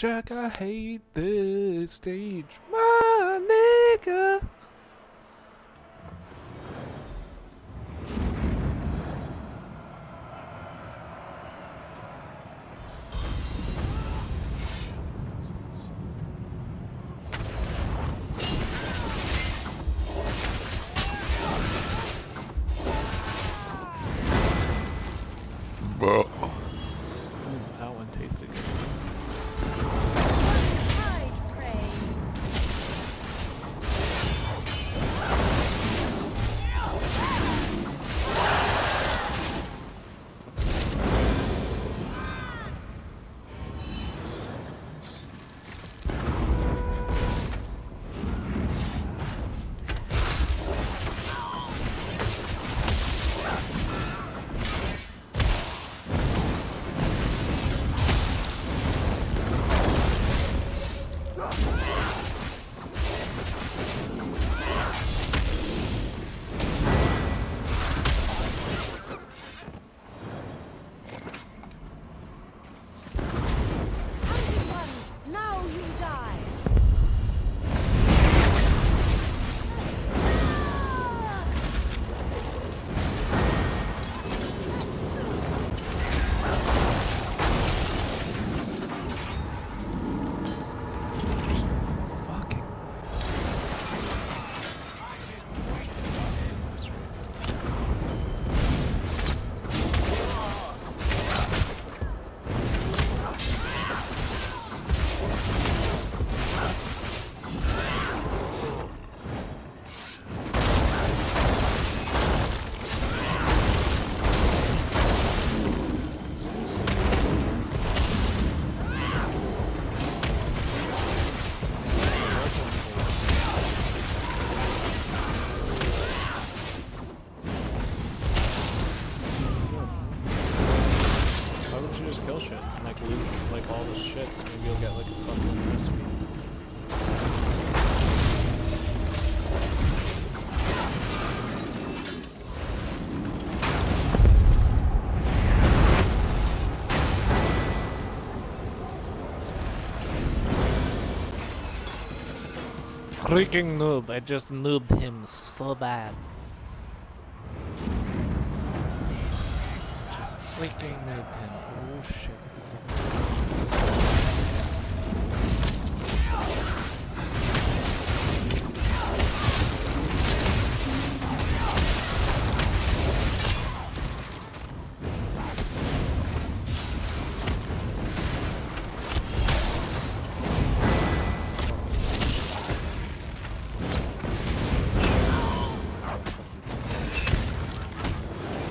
Jack, I hate this stage. Freaking noob, I just noobed him so bad. Just freaking noobed him. Oh shit.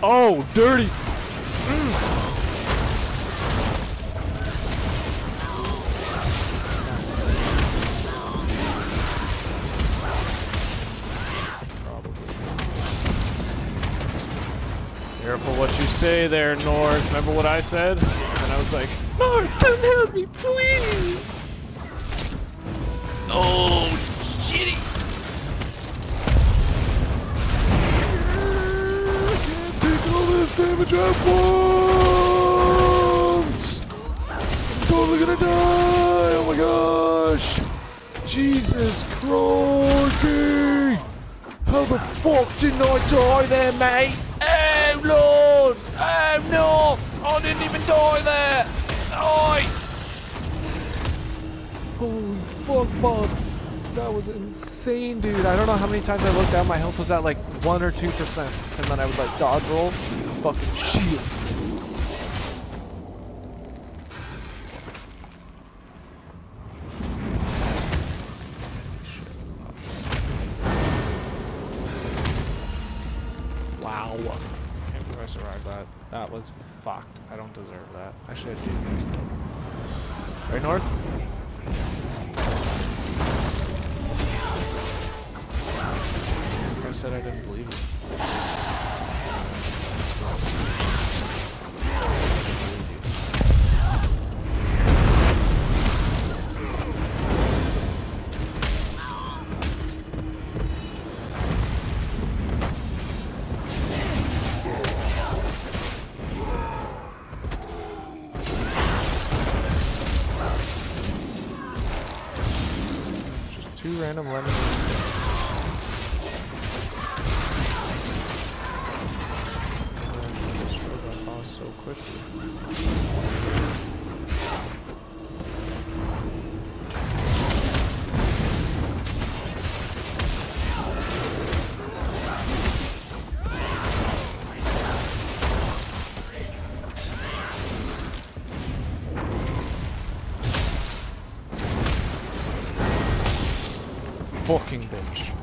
Oh, dirty! Mm. Careful what you say there, North. Remember what I said? And I was like, North, don't help me, please! Oh, I'm totally gonna die! Oh my gosh! Jesus Christ! How the fuck didn't I die there, mate? Oh lord! Oh no! I didn't even die there! Die! Holy fuck, bud! That was insane, dude. I don't know how many times I looked down. My health was at like one or two percent, and then I would like dodge roll, fucking shield. Wow. Can't believe I survived that. That was fucked. I don't deserve that. I Actually, I do. Right north? I said I didn't believe it. Random lemons. Fucking bitch.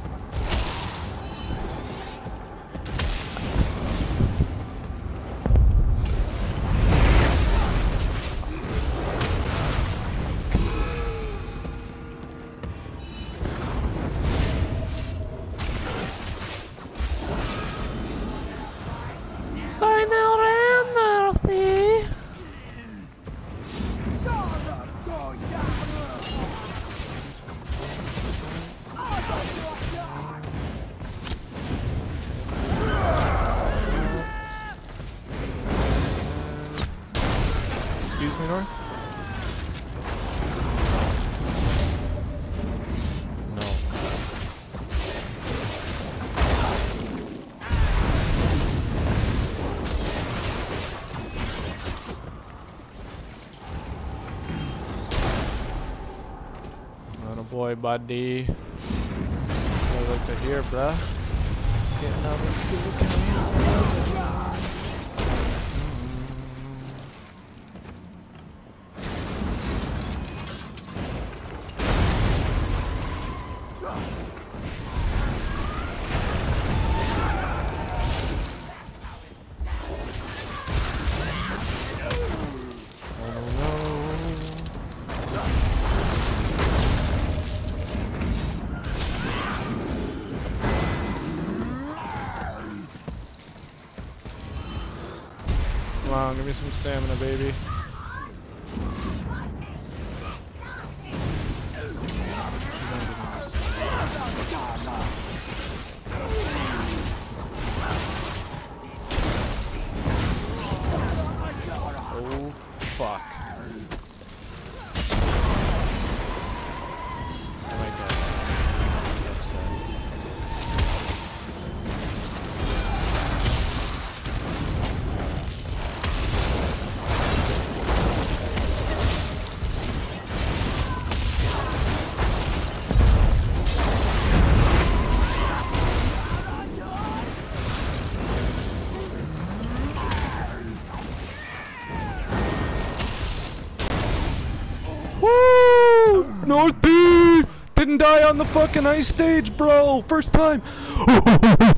Me, North? No. On boy, buddy. I like to hear, bruh. Getting all the skill Come on, give me some stamina, baby. Woo! Northie! Didn't die on the fucking ice stage, bro! First time!